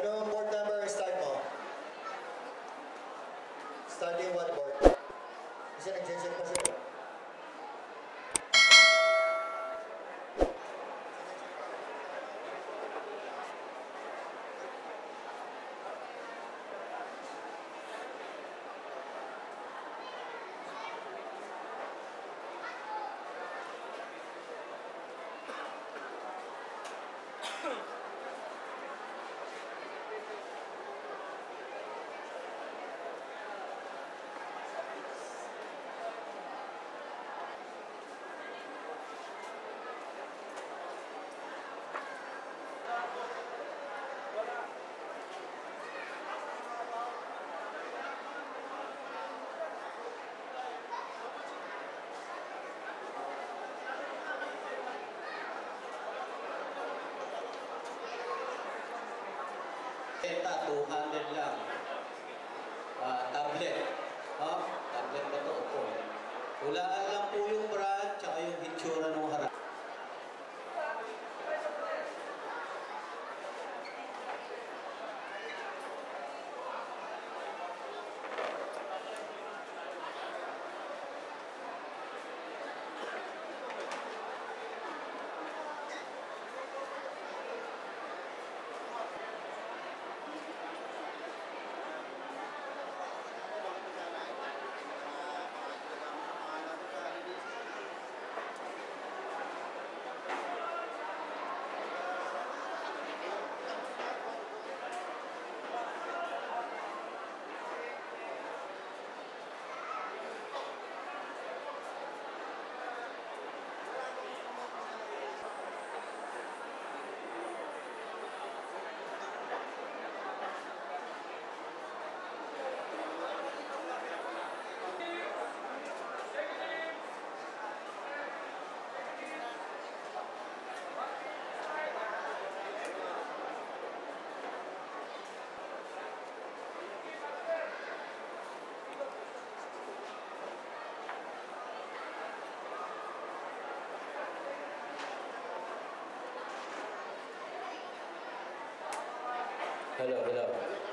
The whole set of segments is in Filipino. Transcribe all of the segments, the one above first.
Honorable Board Member Starkmo. Starting what board? Is it executive position? Benta, 200 lang. Ah, tablet. Ha? Tablet ba to? Opo. Hulaan lang po yung brand, tsaka yung hitsura ng harap. Hello, hello.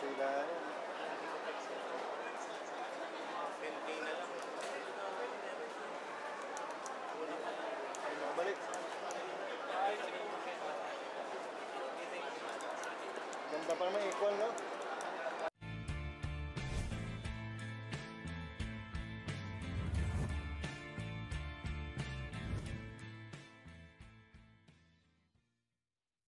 see that.